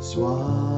Swan.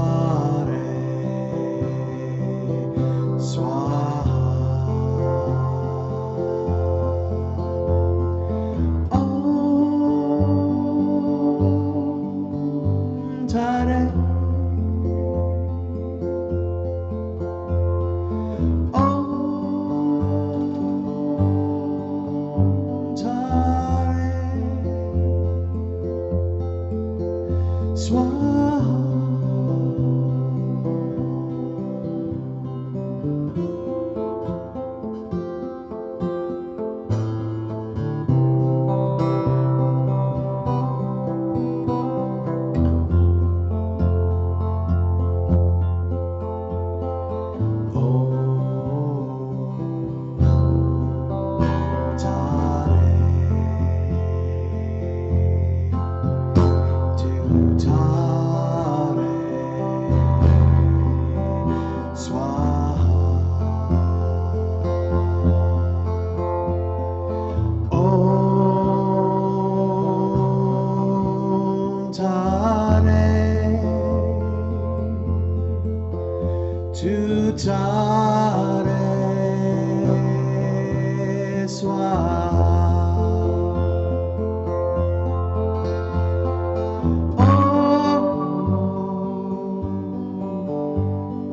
to Tare Swaha Om oh,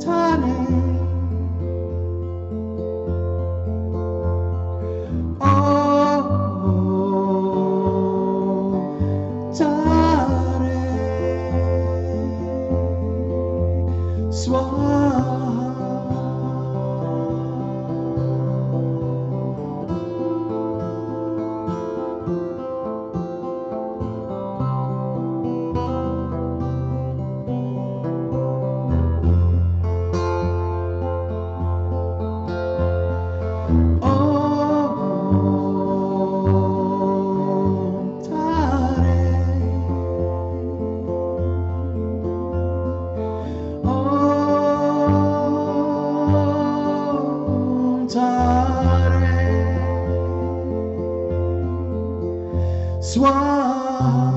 Tare Swan.